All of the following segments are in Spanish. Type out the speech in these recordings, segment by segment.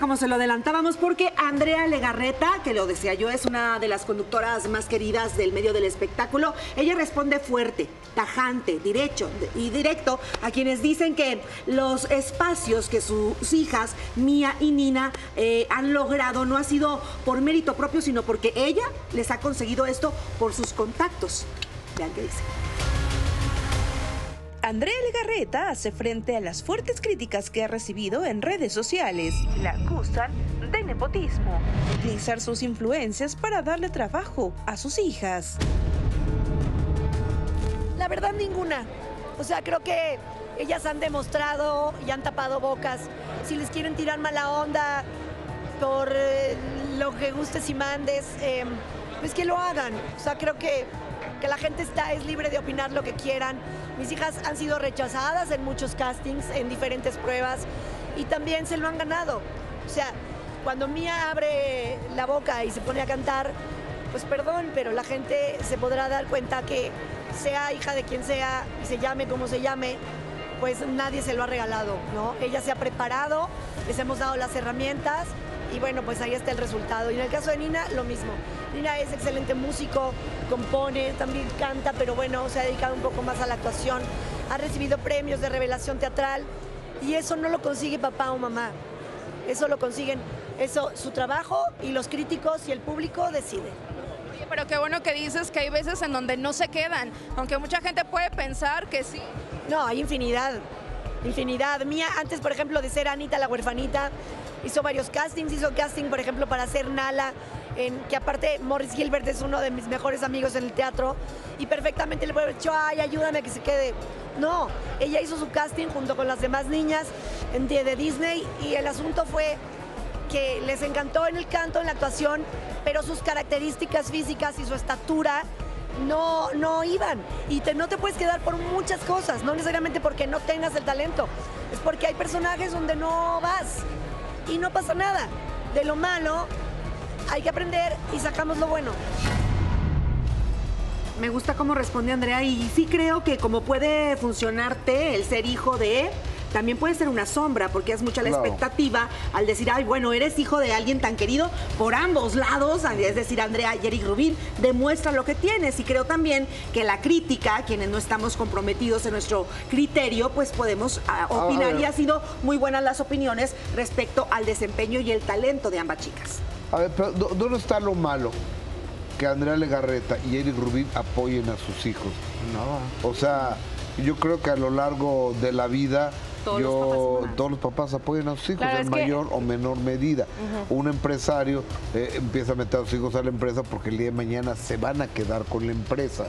como se lo adelantábamos, porque Andrea Legarreta, que lo decía yo, es una de las conductoras más queridas del medio del espectáculo, ella responde fuerte, tajante, derecho y directo a quienes dicen que los espacios que sus hijas, Mía y Nina, eh, han logrado no ha sido por mérito propio, sino porque ella les ha conseguido esto por sus contactos. Vean qué dice. Andrea Legarreta hace frente a las fuertes críticas que ha recibido en redes sociales. La acusan de nepotismo, utilizar sus influencias para darle trabajo a sus hijas. La verdad ninguna. O sea, creo que ellas han demostrado y han tapado bocas. Si les quieren tirar mala onda por eh, lo que gustes y mandes, eh, pues que lo hagan. O sea, creo que, que la gente está, es libre de opinar lo que quieran. Mis hijas han sido rechazadas en muchos castings, en diferentes pruebas, y también se lo han ganado. O sea, cuando Mía abre la boca y se pone a cantar, pues perdón, pero la gente se podrá dar cuenta que sea hija de quien sea y se llame como se llame, pues nadie se lo ha regalado, ¿no? Ella se ha preparado, les hemos dado las herramientas y bueno, pues ahí está el resultado. Y en el caso de Nina, lo mismo. Nina es excelente músico, compone, también canta, pero bueno, se ha dedicado un poco más a la actuación. Ha recibido premios de revelación teatral y eso no lo consigue papá o mamá. Eso lo consiguen, eso su trabajo y los críticos y el público deciden. Oye, pero qué bueno que dices que hay veces en donde no se quedan, aunque mucha gente puede pensar que sí. No, hay infinidad, infinidad. Mía, antes, por ejemplo, de ser Anita la huerfanita, hizo varios castings, hizo casting, por ejemplo, para ser Nala, que aparte Morris Gilbert es uno de mis mejores amigos en el teatro, y perfectamente le puede dicho, ay, ayúdame a que se quede. No, ella hizo su casting junto con las demás niñas de, Disney, y el asunto fue que les encantó en el canto, en la actuación, pero sus características físicas y su estatura no, no iban. Y no te puedes quedar por muchas cosas, no necesariamente porque no tengas el talento, es porque hay personajes donde no vas y no pasa nada. De lo malo hay que aprender y sacamos lo bueno. Me gusta cómo responde Andrea y sí creo que como puede funcionarte el ser hijo de, también puede ser una sombra, porque es mucha la Claro. expectativa al decir, ay, bueno, eres hijo de alguien tan querido por ambos lados, es decir, Andrea y Eric Rubín, demuestra lo que tienes. Y creo también que la crítica, quienes no estamos comprometidos en nuestro criterio, pues podemos ah, A opinar y ha sido muy buenas las opiniones respecto al desempeño y el talento de ambas chicas. A ver, pero ¿dó- ¿dónde está lo malo? Que Andrea Legarreta y Eric Rubín apoyen a sus hijos. No. O sea, yo creo que a lo largo de la vida Todos los yo, papás suman. todos los papás apoyan a sus hijos Claro, en es que- mayor o menor medida. Un empresario eh, empieza a meter a sus hijos a la empresa porque el día de mañana se van a quedar con la empresa.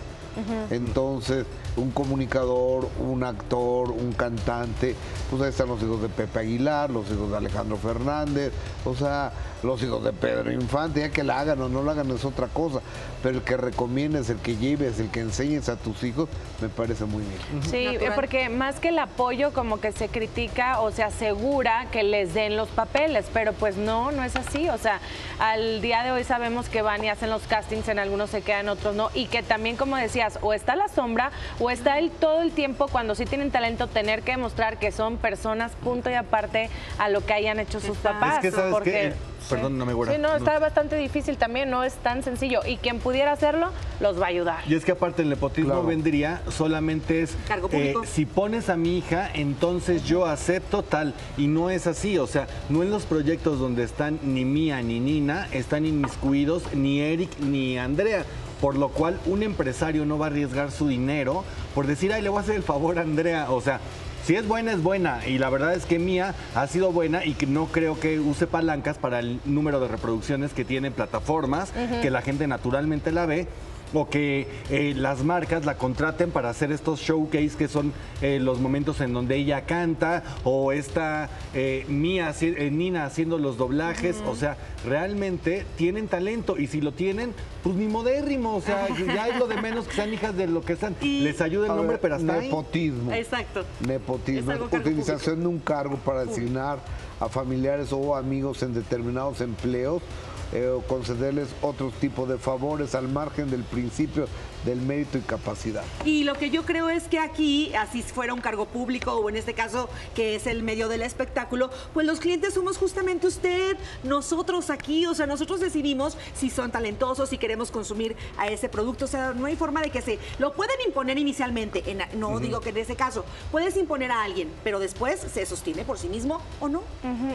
Entonces, un comunicador, un actor, un cantante, pues ahí están los hijos de Pepe Aguilar, los hijos de Alejandro Fernández, o sea, los hijos de Pedro Infante, ya que la hagan o no la hagan es otra cosa, pero el que recomiendes, el que lleves, el que enseñes a tus hijos, me parece muy bien. Sí, Natural. porque más que el apoyo como que se critica o se asegura que les den los papeles, pero pues no, no es así. O sea, al día de hoy sabemos que van y hacen los castings, en algunos se quedan, otros no, y que también como decías, o está la sombra o está el todo el tiempo cuando sí tienen talento tener que demostrar que son personas punto y aparte a lo que hayan hecho sus papás. Es que, ¿sabes porque, qué? Perdón, no me guarda. Sí, no, está bastante difícil también, no es tan sencillo. Y quien pudiera hacerlo, los va a ayudar. Y es que aparte el nepotismo Claro. vendría solamente es Cargo eh, público. si pones a mi hija, entonces yo acepto tal. Y no es así, o sea, no en los proyectos donde están ni Mía ni Nina, están inmiscuidos ni Eric ni Andrea. Por lo cual un empresario no va a arriesgar su dinero por decir, ay, le voy a hacer el favor a Andrea. O sea, si es buena, es buena. Y la verdad es que Mía ha sido buena y que no creo que use palancas para el número de reproducciones que tiene en plataformas, que la gente naturalmente la ve o que eh, las marcas la contraten para hacer estos showcase que son eh, los momentos en donde ella canta o esta eh, Mía, eh, Nina haciendo los doblajes, o sea, realmente tienen talento y si lo tienen, pues ni modérrimo, o sea, ya es lo de menos que sean hijas de lo que están, Y- les ayuda el A nombre, ver, pero hasta ahí. nepotismo. Exacto. Nepotismo, Es utilización de un cargo para designar a familiares o amigos en determinados empleos eh, o concederles otros tipos de favores al margen del principio del mérito y capacidad. Y lo que yo creo es que aquí, así fuera un cargo público o en este caso que es el medio del espectáculo, pues los clientes somos justamente usted, nosotros aquí, o sea, nosotros decidimos si son talentosos, si queremos consumir a ese producto, o sea, no hay forma de que se lo pueden imponer inicialmente, en- no digo que en ese caso, puedes imponer a alguien, pero después se sostiene por sí mismo o no.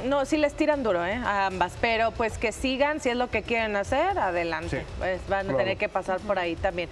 No, sí les tiran duro, ¿eh? A ambas, pero pues que sigan, si es lo que quieren hacer, adelante. Sí. Pues van a Claro. tener que pasar por ahí también.